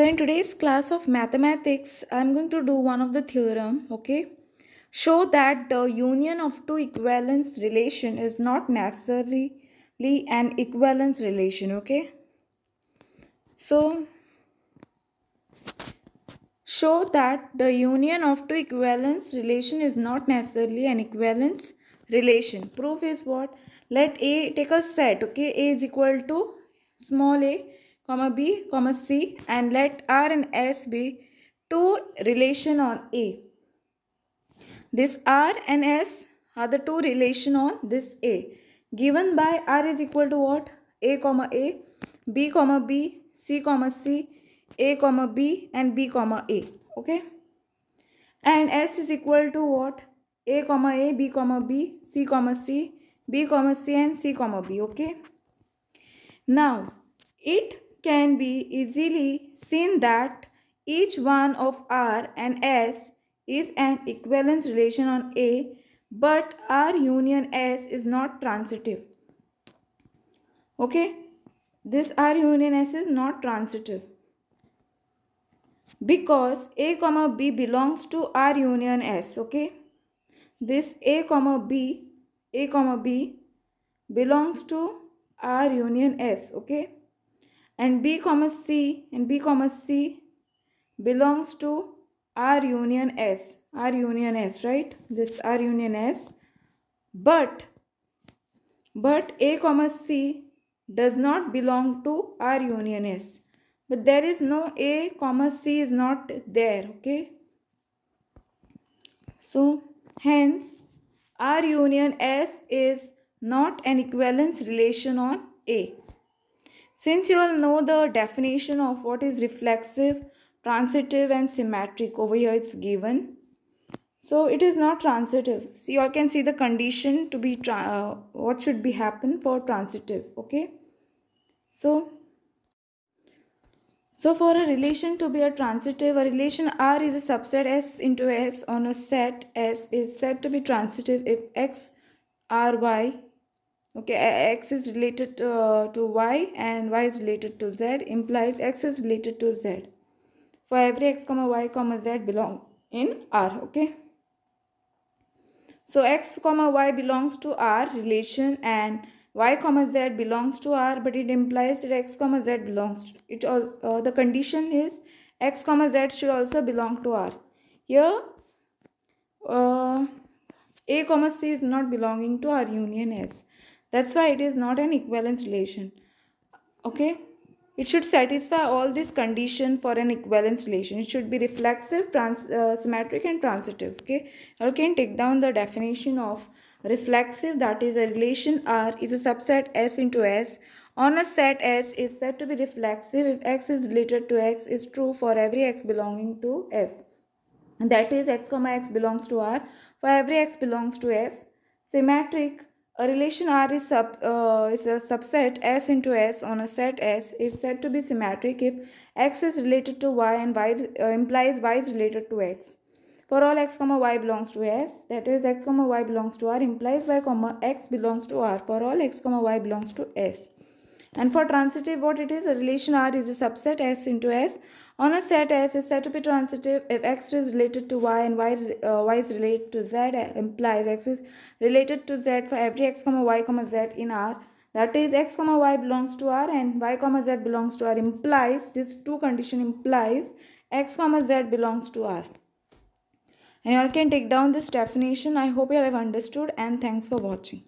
So in today's class of mathematics, I'm going to do one of the theorem, okay? Show that the union of two equivalence relation is not necessarily an equivalence relation, okay? So show that the union of two equivalence relation is not necessarily an equivalence relation. Proof is what? Let A take a set, okay? A is equal to small a comma b comma c and let r and s be two relation on a. This r and s are the two relation on this a. Given by r is equal to what? A comma a b comma b c comma c a comma b and b comma a. Okay? And s is equal to what? A comma a b comma b c comma c b comma c and c comma b. Okay? Now it can be easily seen that each one of R and S is an equivalence relation on A, but R union S is not transitive. Okay, this R union S is not transitive because A comma B belongs to R union S. Okay, this A comma B, A comma B belongs to R union S. Okay and B comma C and B comma C belongs to R union S. R union S, right? This R union S. But, but A comma C does not belong to R union S. But there is no A comma C is not there, okay? So, hence, R union S is not an equivalence relation on A. Since you all know the definition of what is reflexive, transitive and symmetric over here it's given. So it is not transitive. So you all can see the condition to be uh, what should be happen for transitive. Okay. So so for a relation to be a transitive, a relation R is a subset S into S on a set S is said to be transitive if X, R, Y okay x is related uh, to y and y is related to z implies x is related to z. For every x comma y comma z belong in r okay? So x comma y belongs to r relation and y comma z belongs to r but it implies that x comma z belongs to it all uh, the condition is x comma z should also belong to r. Here uh, a comma c is not belonging to r union s that's why it is not an equivalence relation. Okay. It should satisfy all these condition for an equivalence relation. It should be reflexive, trans, uh, symmetric and transitive. Okay. You can take down the definition of reflexive that is a relation R is a subset S into S on a set S is said to be reflexive if X is related to X is true for every X belonging to S. And that is X comma X belongs to R for every X belongs to S. Symmetric a relation R is, sub, uh, is a subset S into S on a set S is said to be symmetric if X is related to Y and Y uh, implies Y is related to X. For all X comma Y belongs to S, that is X comma Y belongs to R implies Y comma X belongs to R for all X comma Y belongs to S. And for transitive, what it is? A relation R is a subset S into S. On a set S is said to be transitive if X is related to Y and Y, uh, y is related to Z uh, implies X is related to Z for every X comma Y comma Z in R. That is X comma Y belongs to R and Y comma Z belongs to R implies, this two condition implies X comma Z belongs to R. And you all can take down this definition. I hope you all have understood and thanks for watching.